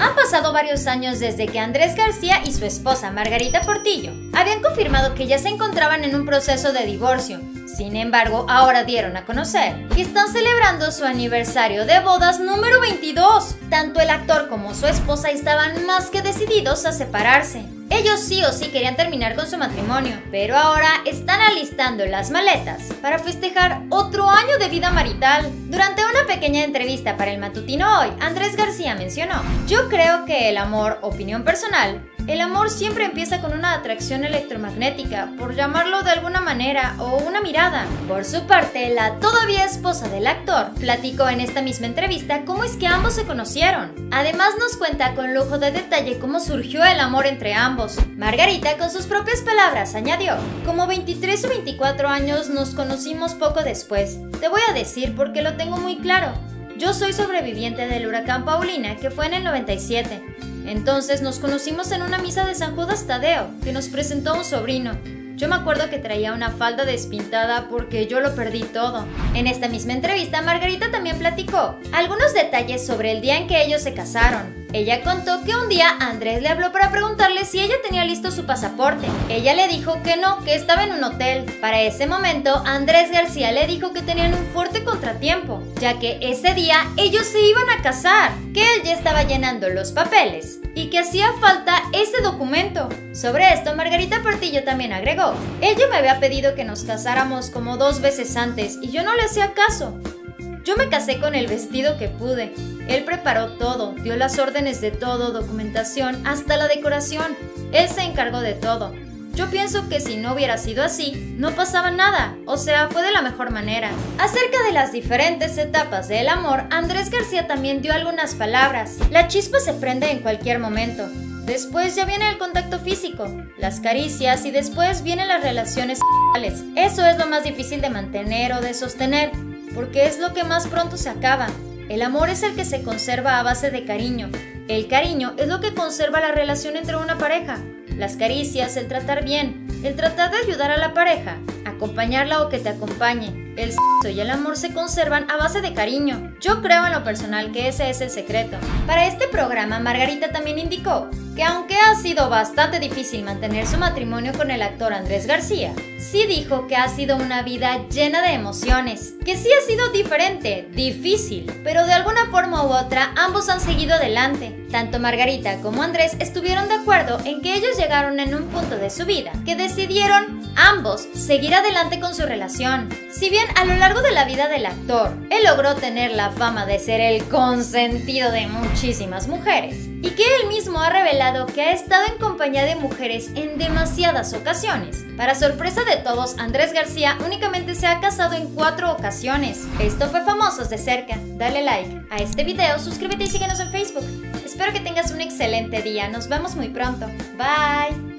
Han pasado varios años desde que Andrés García y su esposa Margarita Portillo habían confirmado que ya se encontraban en un proceso de divorcio. Sin embargo, ahora dieron a conocer que están celebrando su aniversario de bodas número 22. Tanto el actor como su esposa estaban más que decididos a separarse. Ellos sí o sí querían terminar con su matrimonio, pero ahora están alistando las maletas para festejar otro año de vida marital. Durante una pequeña entrevista para el matutino hoy, Andrés García mencionó, yo creo que el amor, opinión personal, el amor siempre empieza con una atracción electromagnética, por llamarlo de alguna manera, o una mirada. Por su parte, la todavía esposa del actor platicó en esta misma entrevista cómo es que ambos se conocieron. Además nos cuenta con lujo de detalle cómo surgió el amor entre ambos. Margarita, con sus propias palabras, añadió, como 23 o 24 años nos conocimos poco después. Te voy a decir porque lo tengo muy claro. Yo soy sobreviviente del huracán Paulina, que fue en el 97. Entonces nos conocimos en una misa de San Judas Tadeo, que nos presentó un sobrino. Yo me acuerdo que traía una falda despintada porque yo lo perdí todo. En esta misma entrevista, Margarita también platicó algunos detalles sobre el día en que ellos se casaron. Ella contó que un día Andrés le habló para preguntarle si ella tenía listo su pasaporte. Ella le dijo que no, que estaba en un hotel. Para ese momento, Andrés García le dijo que tenían un fuerte contratiempo, ya que ese día ellos se iban a casar, que él ya estaba llenando los papeles y que hacía falta ese documento. Sobre esto, Margarita Portillo también agregó, ella me había pedido que nos casáramos como dos veces antes y yo no le hacía caso. Yo me casé con el vestido que pude. Él preparó todo, dio las órdenes de todo, documentación, hasta la decoración. Él se encargó de todo. Yo pienso que si no hubiera sido así, no pasaba nada, o sea, fue de la mejor manera. Acerca de las diferentes etapas del amor, Andrés García también dio algunas palabras. La chispa se prende en cualquier momento. Después ya viene el contacto físico, las caricias y después vienen las relaciones sexuales. Eso es lo más difícil de mantener o de sostener porque es lo que más pronto se acaba. El amor es el que se conserva a base de cariño. El cariño es lo que conserva la relación entre una pareja. Las caricias, el tratar bien, el tratar de ayudar a la pareja, acompañarla o que te acompañe. El sexo y el amor se conservan a base de cariño. Yo creo en lo personal que ese es el secreto. Para este programa, Margarita también indicó que aunque ha sido bastante difícil mantener su matrimonio con el actor Andrés García, sí dijo que ha sido una vida llena de emociones, que sí ha sido diferente, difícil, pero de alguna forma u otra ambos han seguido adelante. Tanto Margarita como Andrés estuvieron de acuerdo en que ellos llegaron en un punto de su vida que decidieron ambos seguir adelante con su relación. Si bien a lo largo de la vida del actor, él logró tener la fama de ser el consentido de muchísimas mujeres, y que él mismo ha revelado que ha estado en compañía de mujeres en demasiadas ocasiones. Para sorpresa de todos, Andrés García únicamente se ha casado en cuatro ocasiones. Esto fue Famosos de cerca. Dale like a este video, suscríbete y síguenos en Facebook. Espero que tengas un excelente día. Nos vemos muy pronto. Bye.